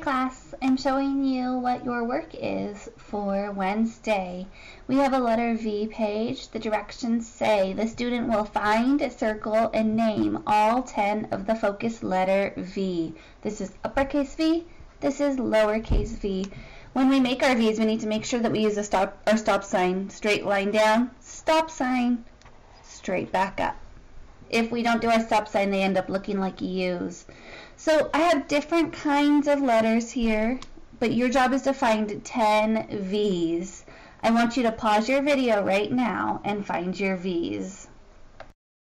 class, I'm showing you what your work is for Wednesday. We have a letter V page. The directions say the student will find, a circle, and name all 10 of the focus letter V. This is uppercase V, this is lowercase v. When we make our V's, we need to make sure that we use a stop or stop sign. Straight line down, stop sign, straight back up. If we don't do our stop sign, they end up looking like U's. So I have different kinds of letters here, but your job is to find 10 V's. I want you to pause your video right now and find your V's.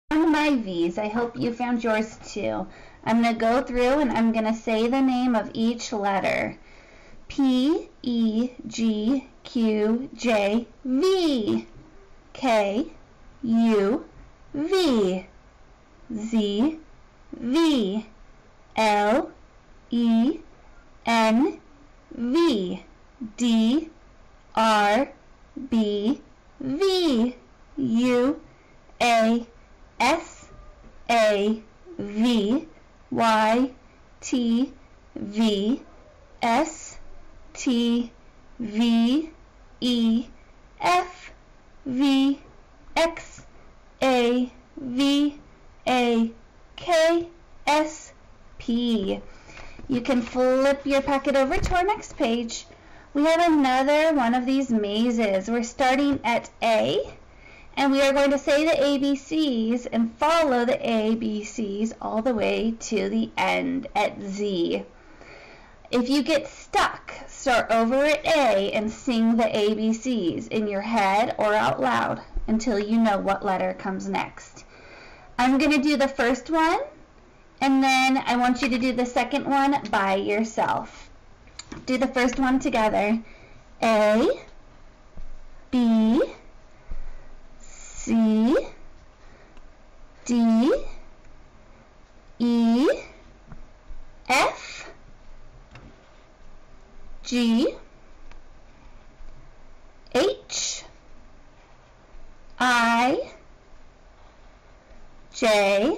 On my V's, I hope you found yours too. I'm going to go through and I'm going to say the name of each letter. P, E, G, Q, J, V, K, U, V, Z, V, L, E, N, V, D, R, B, V, U, A, S, A, V, Y, T, V, S, T, V, E, F, V, X, A, V, A, K, S, P. You can flip your packet over to our next page. We have another one of these mazes. We're starting at A and we are going to say the ABCs and follow the ABCs all the way to the end at Z. If you get stuck, start over at A and sing the ABCs in your head or out loud until you know what letter comes next. I'm going to do the first one and then I want you to do the second one by yourself. Do the first one together. A, B, C D E F G H I J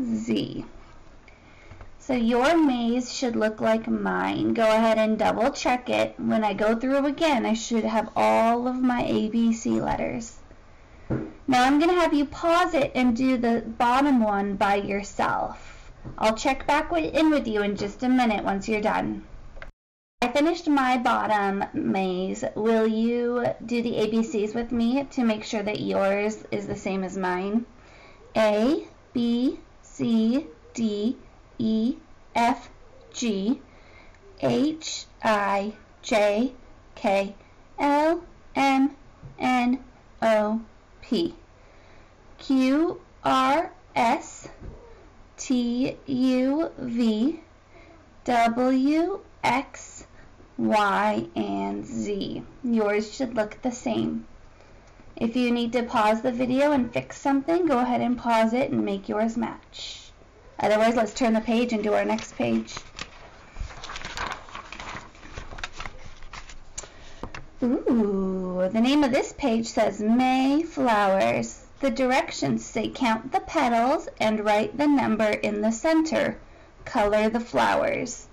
Z. So your maze should look like mine. Go ahead and double check it. When I go through again, I should have all of my ABC letters. Now I'm going to have you pause it and do the bottom one by yourself. I'll check back in with you in just a minute once you're done. I finished my bottom maze. Will you do the ABCs with me to make sure that yours is the same as mine? A, B, C, D, E, F, G, H, I, J, K, L, M, N, O, P. Q R S T U V W X Y and Z. Yours should look the same. If you need to pause the video and fix something, go ahead and pause it and make yours match. Otherwise, let's turn the page and do our next page. Ooh, the name of this page says May Flowers. The directions say count the petals and write the number in the center. Color the flowers.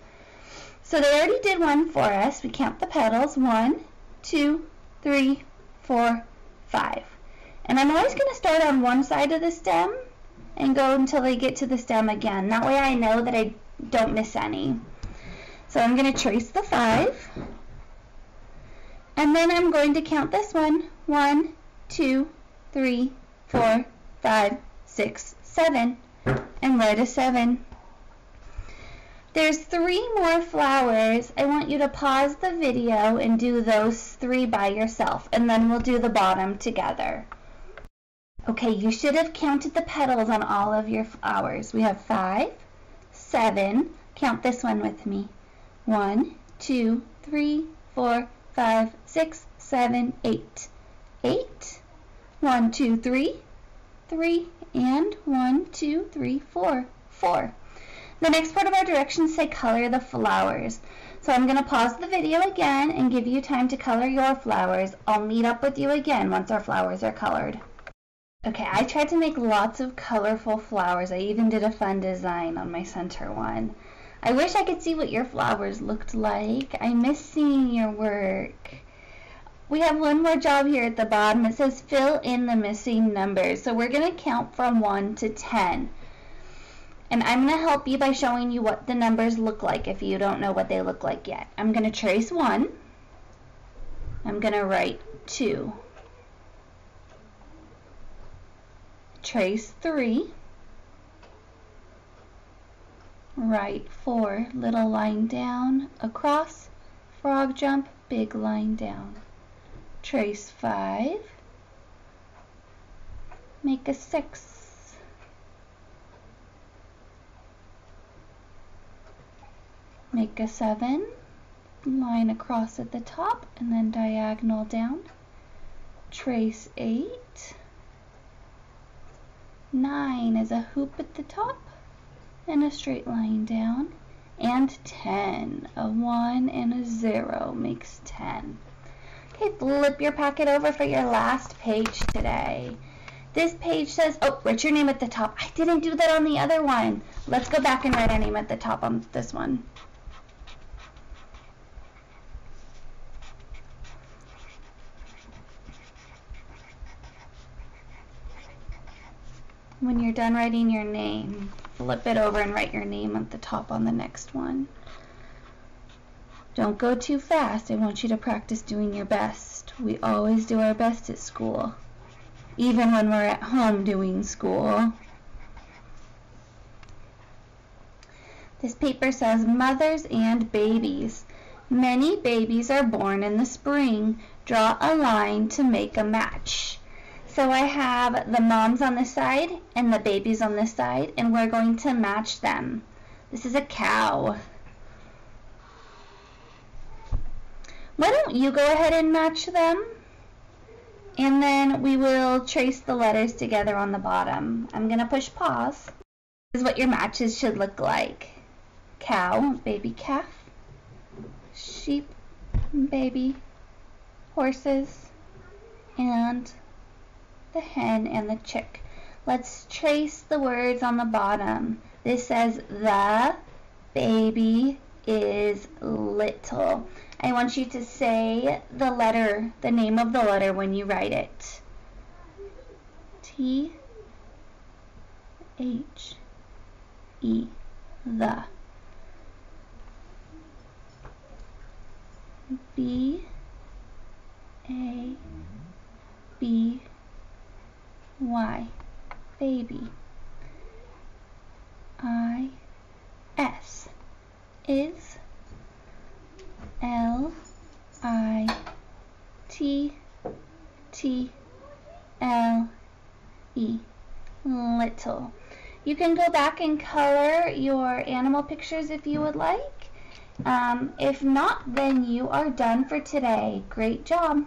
So they already did one for us. We count the petals. One, two, three, four, five. And I'm always going to start on one side of the stem and go until I get to the stem again. That way I know that I don't miss any. So I'm going to trace the five. And then I'm going to count this one. One, two, three, four, five, six, seven, and write a seven. There's three more flowers. I want you to pause the video and do those three by yourself, and then we'll do the bottom together. Okay, you should have counted the petals on all of your flowers. We have five, seven. Count this one with me. One, two, three, four, five, six, seven, eight. Eight. One, two, three, three, and one, two, three, four, four. The next part of our directions say color the flowers. So I'm going to pause the video again and give you time to color your flowers. I'll meet up with you again once our flowers are colored. Okay, I tried to make lots of colorful flowers. I even did a fun design on my center one. I wish I could see what your flowers looked like. I miss seeing your work. We have one more job here at the bottom. It says fill in the missing numbers. So we're going to count from 1 to 10. And I'm going to help you by showing you what the numbers look like if you don't know what they look like yet. I'm going to trace 1. I'm going to write 2. Trace 3. Write 4. Little line down, across, frog jump, big line down. Trace 5. Make a 6 Make a 7, line across at the top and then diagonal down. Trace 8. 9 is a hoop at the top and a straight line down. And 10, a 1 and a 0 makes 10. Okay, flip your packet over for your last page today. This page says, oh, write your name at the top. I didn't do that on the other one. Let's go back and write our name at the top on this one. When you're done writing your name, flip it over and write your name at the top on the next one. Don't go too fast. I want you to practice doing your best. We always do our best at school, even when we're at home doing school. This paper says mothers and babies. Many babies are born in the spring. Draw a line to make a match. So I have the moms on this side and the babies on this side, and we're going to match them. This is a cow. Why don't you go ahead and match them? And then we will trace the letters together on the bottom. I'm going to push pause. This is what your matches should look like. Cow, baby calf, sheep, baby, horses, and the hen, and the chick. Let's trace the words on the bottom. This says the baby is little. I want you to say the letter, the name of the letter when you write it. T H E the B A B Y. Baby. I. S. Is. L. I. T. T. L. E. Little. You can go back and color your animal pictures if you would like. Um, if not, then you are done for today. Great job.